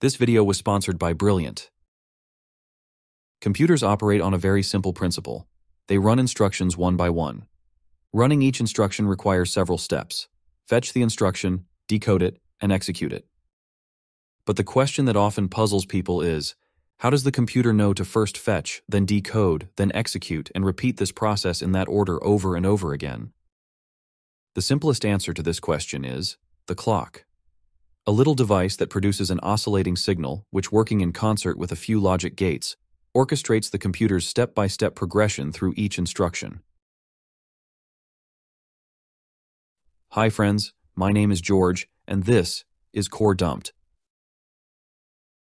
This video was sponsored by Brilliant. Computers operate on a very simple principle. They run instructions one by one. Running each instruction requires several steps. Fetch the instruction, decode it, and execute it. But the question that often puzzles people is, how does the computer know to first fetch, then decode, then execute, and repeat this process in that order over and over again? The simplest answer to this question is the clock. A little device that produces an oscillating signal, which working in concert with a few logic gates, orchestrates the computer's step-by-step progression through each instruction. Hi friends, my name is George, and this is Core Dumped.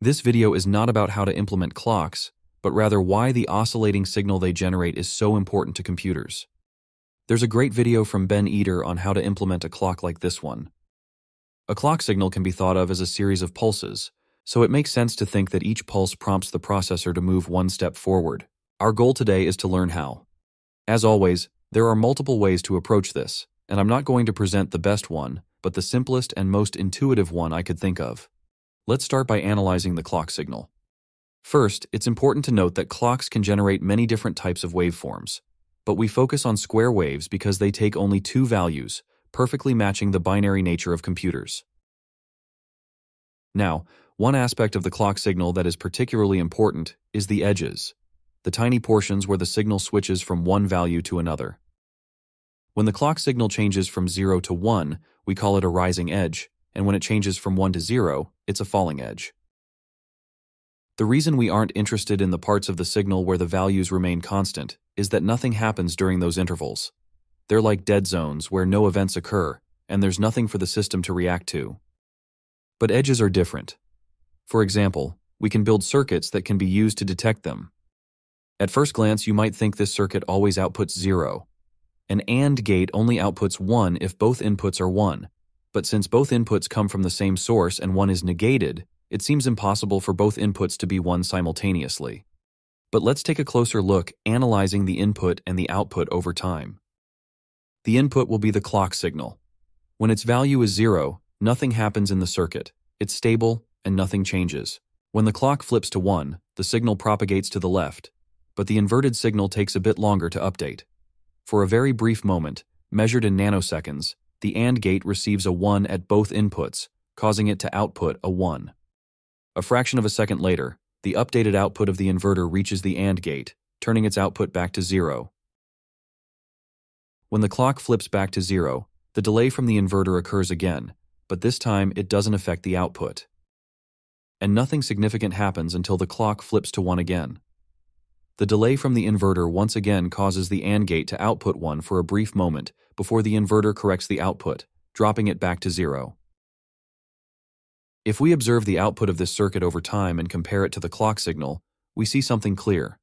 This video is not about how to implement clocks, but rather why the oscillating signal they generate is so important to computers. There's a great video from Ben Eater on how to implement a clock like this one. A clock signal can be thought of as a series of pulses, so it makes sense to think that each pulse prompts the processor to move one step forward. Our goal today is to learn how. As always, there are multiple ways to approach this, and I'm not going to present the best one, but the simplest and most intuitive one I could think of. Let's start by analyzing the clock signal. First, it's important to note that clocks can generate many different types of waveforms, but we focus on square waves because they take only two values, perfectly matching the binary nature of computers. Now, one aspect of the clock signal that is particularly important is the edges, the tiny portions where the signal switches from one value to another. When the clock signal changes from 0 to 1, we call it a rising edge, and when it changes from 1 to 0, it's a falling edge. The reason we aren't interested in the parts of the signal where the values remain constant is that nothing happens during those intervals. They're like dead zones where no events occur, and there's nothing for the system to react to. But edges are different. For example, we can build circuits that can be used to detect them. At first glance, you might think this circuit always outputs zero. An AND gate only outputs one if both inputs are one, but since both inputs come from the same source and one is negated, it seems impossible for both inputs to be one simultaneously. But let's take a closer look analyzing the input and the output over time. The input will be the clock signal. When its value is zero, nothing happens in the circuit. It's stable and nothing changes. When the clock flips to 1, the signal propagates to the left, but the inverted signal takes a bit longer to update. For a very brief moment, measured in nanoseconds, the AND gate receives a 1 at both inputs, causing it to output a 1. A fraction of a second later, the updated output of the inverter reaches the AND gate, turning its output back to 0. When the clock flips back to 0, the delay from the inverter occurs again, but this time it doesn't affect the output. And nothing significant happens until the clock flips to 1 again. The delay from the inverter once again causes the AND gate to output 1 for a brief moment before the inverter corrects the output, dropping it back to 0. If we observe the output of this circuit over time and compare it to the clock signal, we see something clear.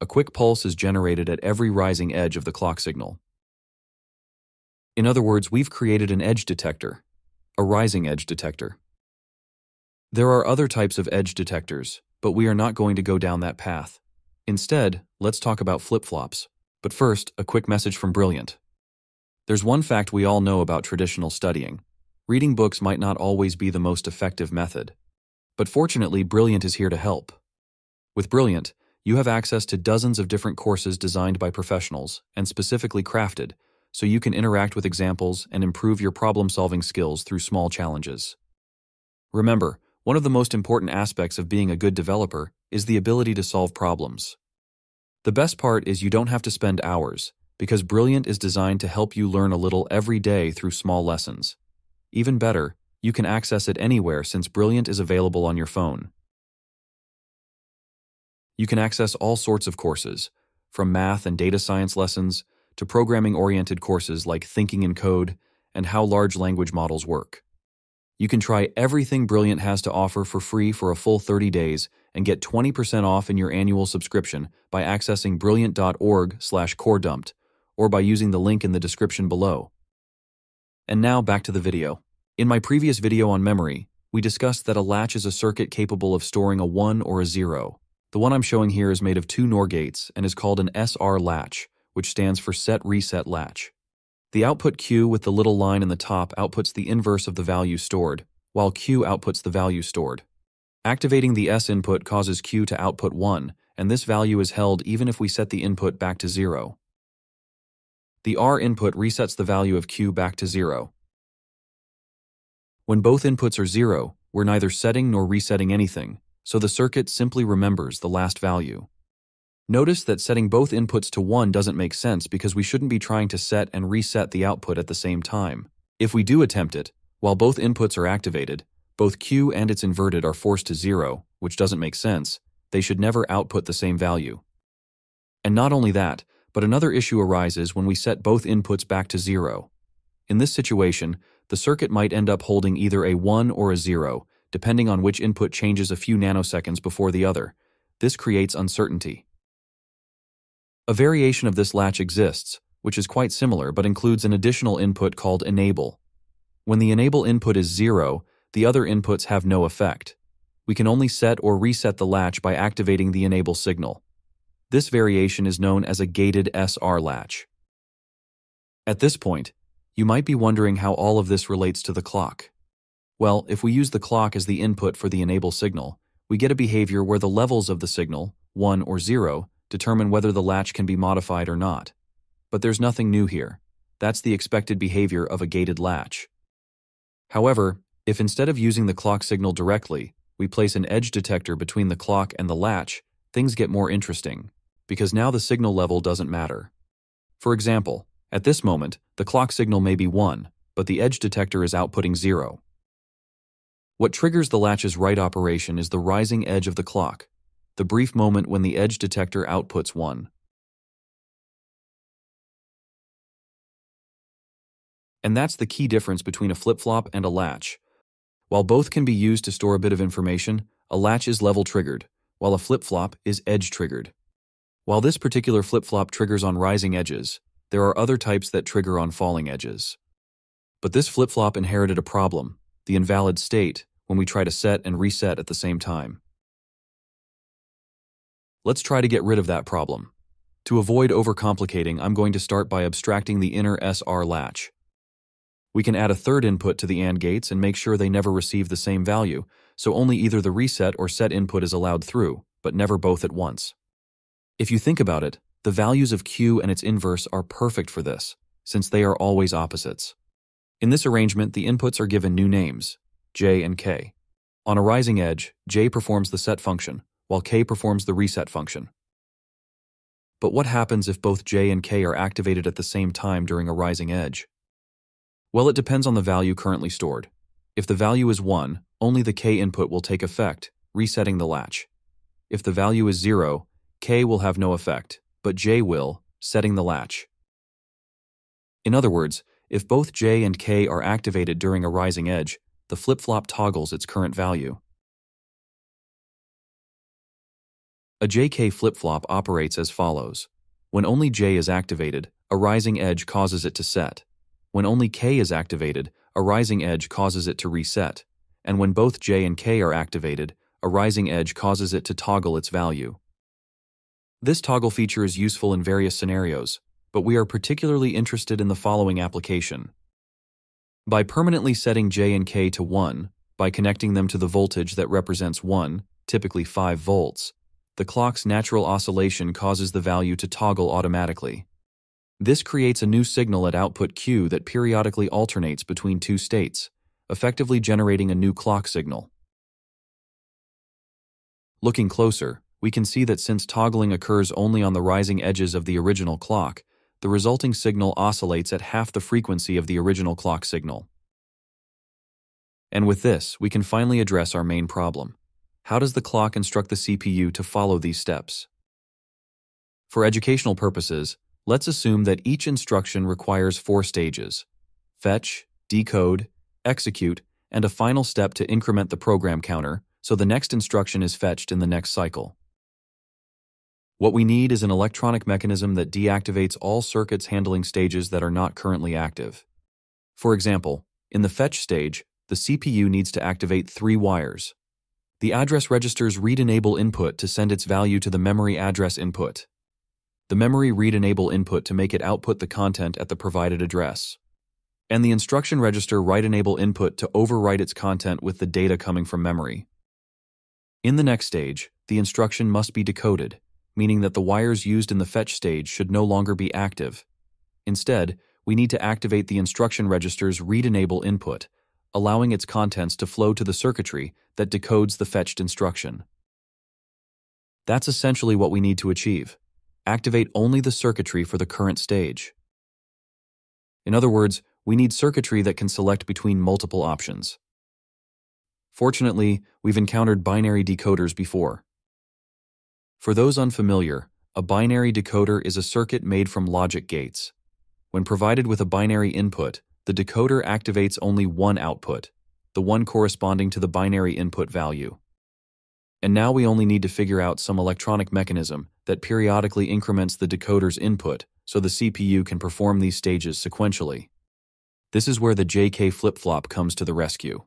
A quick pulse is generated at every rising edge of the clock signal. In other words, we've created an edge detector, a rising edge detector. There are other types of edge detectors, but we are not going to go down that path. Instead, let's talk about flip-flops. But first, a quick message from Brilliant. There's one fact we all know about traditional studying. Reading books might not always be the most effective method. But fortunately, Brilliant is here to help. With Brilliant, you have access to dozens of different courses designed by professionals and specifically crafted so you can interact with examples and improve your problem-solving skills through small challenges. Remember, one of the most important aspects of being a good developer is the ability to solve problems. The best part is you don't have to spend hours, because Brilliant is designed to help you learn a little every day through small lessons. Even better, you can access it anywhere since Brilliant is available on your phone. You can access all sorts of courses, from math and data science lessons to programming-oriented courses like Thinking in Code and How Large Language Models Work. You can try everything Brilliant has to offer for free for a full 30 days and get 20% off in your annual subscription by accessing brilliant.org slash coredumped or by using the link in the description below. And now back to the video. In my previous video on memory, we discussed that a latch is a circuit capable of storing a 1 or a 0. The one I'm showing here is made of two NOR gates and is called an SR latch, which stands for Set Reset Latch. The output Q with the little line in the top outputs the inverse of the value stored, while Q outputs the value stored. Activating the S input causes Q to output 1, and this value is held even if we set the input back to 0. The R input resets the value of Q back to 0. When both inputs are 0, we're neither setting nor resetting anything, so the circuit simply remembers the last value. Notice that setting both inputs to 1 doesn't make sense because we shouldn't be trying to set and reset the output at the same time. If we do attempt it, while both inputs are activated, both Q and its inverted are forced to 0, which doesn't make sense, they should never output the same value. And not only that, but another issue arises when we set both inputs back to 0. In this situation, the circuit might end up holding either a 1 or a 0, depending on which input changes a few nanoseconds before the other. This creates uncertainty. A variation of this latch exists, which is quite similar but includes an additional input called enable. When the enable input is zero, the other inputs have no effect. We can only set or reset the latch by activating the enable signal. This variation is known as a gated SR latch. At this point, you might be wondering how all of this relates to the clock. Well, if we use the clock as the input for the enable signal, we get a behavior where the levels of the signal, 1 or 0, determine whether the latch can be modified or not. But there's nothing new here. That's the expected behavior of a gated latch. However, if instead of using the clock signal directly, we place an edge detector between the clock and the latch, things get more interesting, because now the signal level doesn't matter. For example, at this moment, the clock signal may be 1, but the edge detector is outputting 0. What triggers the latch's write operation is the rising edge of the clock, the brief moment when the edge detector outputs 1. And that's the key difference between a flip-flop and a latch. While both can be used to store a bit of information, a latch is level triggered, while a flip-flop is edge triggered. While this particular flip-flop triggers on rising edges, there are other types that trigger on falling edges. But this flip-flop inherited a problem, the invalid state, when we try to set and reset at the same time. Let's try to get rid of that problem. To avoid overcomplicating, I'm going to start by abstracting the inner SR latch. We can add a third input to the AND gates and make sure they never receive the same value, so only either the reset or set input is allowed through, but never both at once. If you think about it, the values of Q and its inverse are perfect for this, since they are always opposites. In this arrangement, the inputs are given new names, J and K. On a rising edge, J performs the set function, while k performs the reset function. But what happens if both j and k are activated at the same time during a rising edge? Well, it depends on the value currently stored. If the value is 1, only the k input will take effect, resetting the latch. If the value is 0, k will have no effect, but j will, setting the latch. In other words, if both j and k are activated during a rising edge, the flip-flop toggles its current value. A JK flip-flop operates as follows. When only J is activated, a rising edge causes it to set. When only K is activated, a rising edge causes it to reset. And when both J and K are activated, a rising edge causes it to toggle its value. This toggle feature is useful in various scenarios, but we are particularly interested in the following application. By permanently setting J and K to 1, by connecting them to the voltage that represents 1, typically 5 volts, the clock's natural oscillation causes the value to toggle automatically. This creates a new signal at output Q that periodically alternates between two states, effectively generating a new clock signal. Looking closer, we can see that since toggling occurs only on the rising edges of the original clock, the resulting signal oscillates at half the frequency of the original clock signal. And with this, we can finally address our main problem. How does the clock instruct the CPU to follow these steps? For educational purposes, let's assume that each instruction requires four stages fetch, decode, execute, and a final step to increment the program counter so the next instruction is fetched in the next cycle. What we need is an electronic mechanism that deactivates all circuits handling stages that are not currently active. For example, in the fetch stage, the CPU needs to activate three wires the address registers read-enable input to send its value to the memory address input. The memory read-enable input to make it output the content at the provided address. And the instruction register write-enable input to overwrite its content with the data coming from memory. In the next stage, the instruction must be decoded, meaning that the wires used in the fetch stage should no longer be active. Instead, we need to activate the instruction register's read-enable input, allowing its contents to flow to the circuitry that decodes the fetched instruction. That's essentially what we need to achieve. Activate only the circuitry for the current stage. In other words, we need circuitry that can select between multiple options. Fortunately, we've encountered binary decoders before. For those unfamiliar, a binary decoder is a circuit made from logic gates. When provided with a binary input, the decoder activates only one output, the one corresponding to the binary input value. And now we only need to figure out some electronic mechanism that periodically increments the decoder's input so the CPU can perform these stages sequentially. This is where the JK flip-flop comes to the rescue.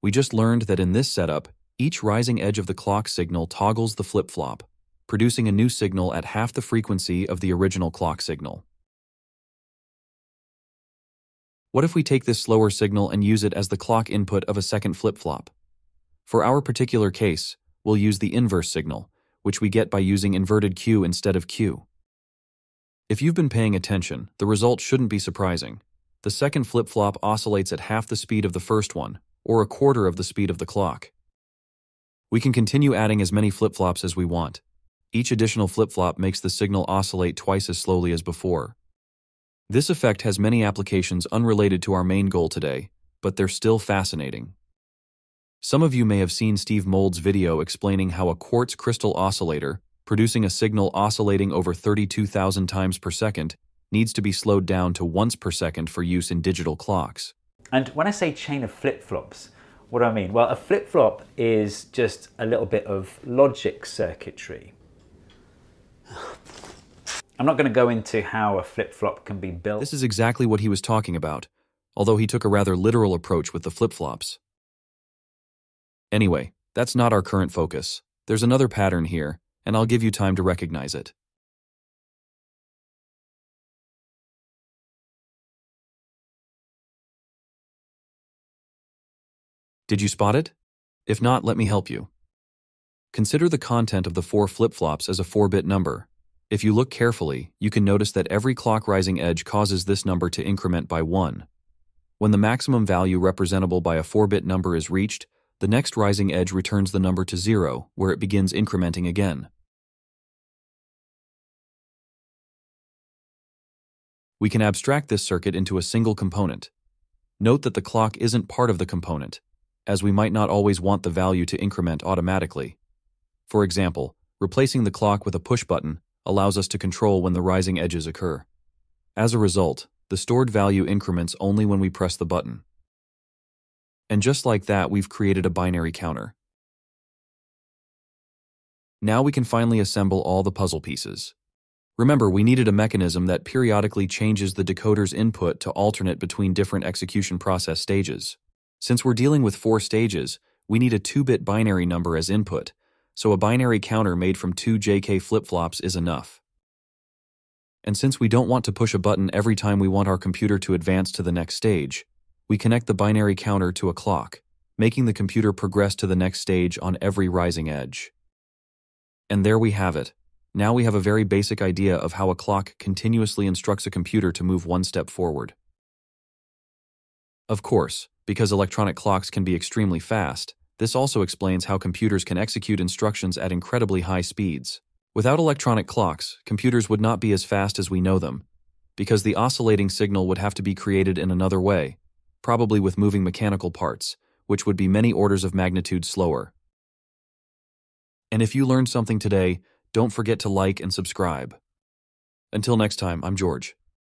We just learned that in this setup, each rising edge of the clock signal toggles the flip-flop, producing a new signal at half the frequency of the original clock signal. What if we take this slower signal and use it as the clock input of a second flip-flop? For our particular case, we'll use the inverse signal, which we get by using inverted Q instead of Q. If you've been paying attention, the result shouldn't be surprising. The second flip-flop oscillates at half the speed of the first one, or a quarter of the speed of the clock. We can continue adding as many flip-flops as we want, each additional flip-flop makes the signal oscillate twice as slowly as before. This effect has many applications unrelated to our main goal today, but they're still fascinating. Some of you may have seen Steve Mould's video explaining how a quartz crystal oscillator, producing a signal oscillating over 32,000 times per second, needs to be slowed down to once per second for use in digital clocks. And when I say chain of flip-flops, what do I mean? Well, a flip-flop is just a little bit of logic circuitry. I'm not going to go into how a flip-flop can be built. This is exactly what he was talking about, although he took a rather literal approach with the flip-flops. Anyway, that's not our current focus. There's another pattern here, and I'll give you time to recognize it. Did you spot it? If not, let me help you. Consider the content of the four flip-flops as a 4-bit number. If you look carefully, you can notice that every clock rising edge causes this number to increment by 1. When the maximum value representable by a 4-bit number is reached, the next rising edge returns the number to 0, where it begins incrementing again. We can abstract this circuit into a single component. Note that the clock isn't part of the component, as we might not always want the value to increment automatically. For example, replacing the clock with a push button allows us to control when the rising edges occur. As a result, the stored value increments only when we press the button. And just like that, we've created a binary counter. Now we can finally assemble all the puzzle pieces. Remember, we needed a mechanism that periodically changes the decoder's input to alternate between different execution process stages. Since we're dealing with four stages, we need a 2-bit binary number as input, so a binary counter made from two JK flip-flops is enough. And since we don't want to push a button every time we want our computer to advance to the next stage, we connect the binary counter to a clock, making the computer progress to the next stage on every rising edge. And there we have it. Now we have a very basic idea of how a clock continuously instructs a computer to move one step forward. Of course, because electronic clocks can be extremely fast, this also explains how computers can execute instructions at incredibly high speeds. Without electronic clocks, computers would not be as fast as we know them, because the oscillating signal would have to be created in another way, probably with moving mechanical parts, which would be many orders of magnitude slower. And if you learned something today, don't forget to like and subscribe. Until next time, I'm George.